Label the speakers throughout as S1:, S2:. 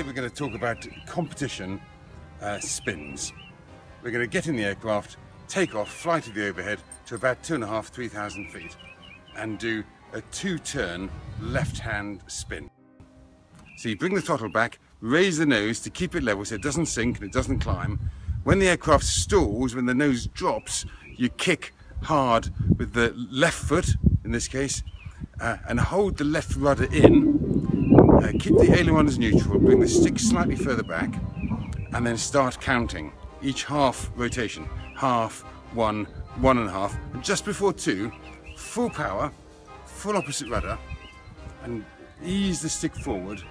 S1: going to talk about competition uh, spins. We're going to get in the aircraft, take off, fly to the overhead to about two and a half, three thousand feet, and do a two-turn left-hand spin. So you bring the throttle back, raise the nose to keep it level so it doesn't sink and it doesn't climb. When the aircraft stalls, when the nose drops, you kick hard with the left foot, in this case, uh, and hold the left rudder in. Uh, keep the ailerons neutral, bring the stick slightly further back, and then start counting. Each half rotation. Half, one, one and a half, and just before two, full power, full opposite rudder, and ease the stick forward,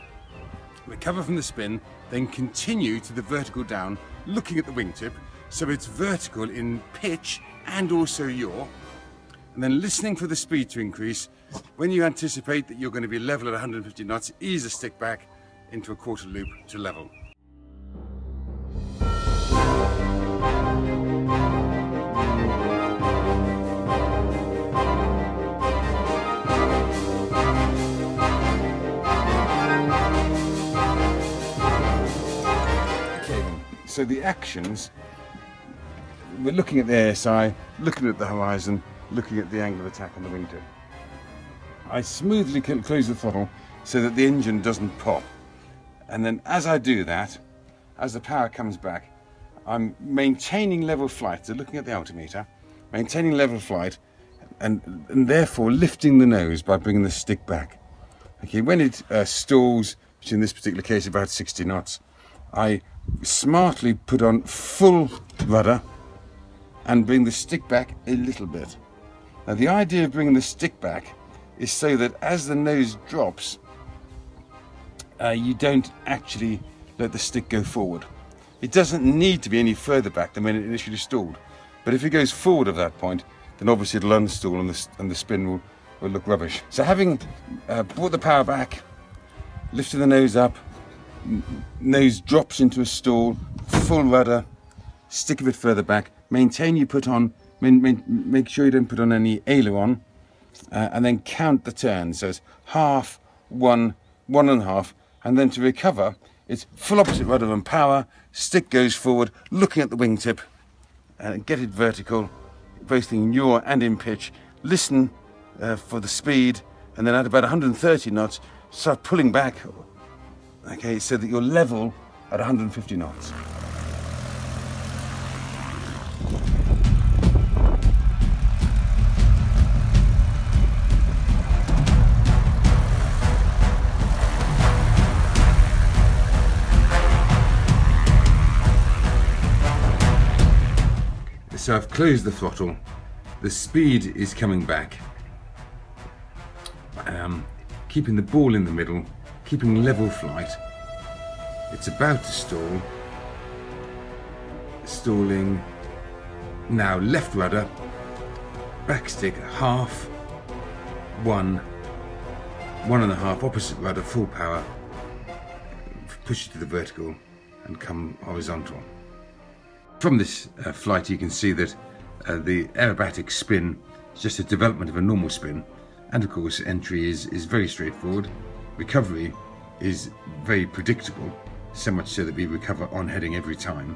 S1: recover from the spin, then continue to the vertical down, looking at the wingtip, so it's vertical in pitch and also yaw, and then listening for the speed to increase. When you anticipate that you're going to be level at 150 knots, ease the stick back into a quarter loop to level. Okay, so the actions, we're looking at the ASI, looking at the horizon, looking at the angle of attack on the wingtip. I smoothly close the throttle so that the engine doesn't pop. And then as I do that, as the power comes back, I'm maintaining level flight, so looking at the altimeter, maintaining level flight, and, and therefore lifting the nose by bringing the stick back. Okay, when it uh, stalls, which in this particular case about 60 knots, I smartly put on full rudder and bring the stick back a little bit. Now the idea of bringing the stick back is so that as the nose drops, uh, you don't actually let the stick go forward. It doesn't need to be any further back than when it initially stalled. But if it goes forward at that point, then obviously it'll unstall and the, and the spin will, will look rubbish. So having uh, brought the power back, lifted the nose up, nose drops into a stall, full rudder, stick a bit further back, maintain you put on, make sure you don't put on any aileron, uh, and then count the turns. So it's half, one, one and a half, and then to recover, it's full opposite rudder and power, stick goes forward, looking at the wingtip, and get it vertical, both in yaw and in pitch, listen uh, for the speed, and then at about 130 knots, start pulling back, okay, so that you're level at 150 knots. So I've closed the throttle. The speed is coming back. Um, keeping the ball in the middle, keeping level flight. It's about to stall. Stalling. Now left rudder, back stick half, one, one and a half, opposite rudder, full power. Push it to the vertical and come horizontal. From this uh, flight you can see that uh, the aerobatic spin is just a development of a normal spin and of course entry is, is very straightforward. Recovery is very predictable, so much so that we recover on heading every time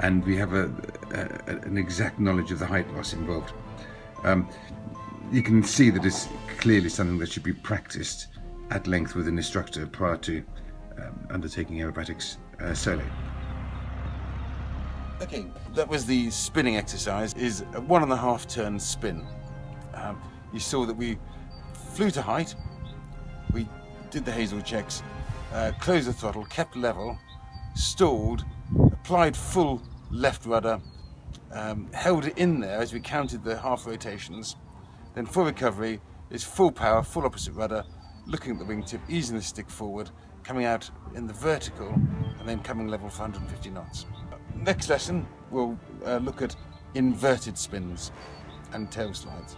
S1: and we have a, a, an exact knowledge of the height loss involved. Um, you can see that it's clearly something that should be practiced at length with an instructor prior to um, undertaking aerobatics uh, solo. Okay, that was the spinning exercise, is a one and a half turn spin. Um, you saw that we flew to height, we did the HASELL checks, uh, closed the throttle, kept level, stalled, applied full left rudder, um, held it in there as we counted the half rotations, then full recovery is full power, full opposite rudder, looking at the wingtip, easing the stick forward, coming out in the vertical, and then coming level for 150 knots. Next lesson, we'll uh, look at inverted spins and tail slides.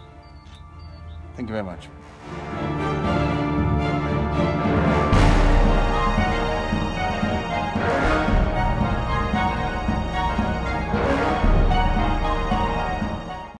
S1: Thank you very much.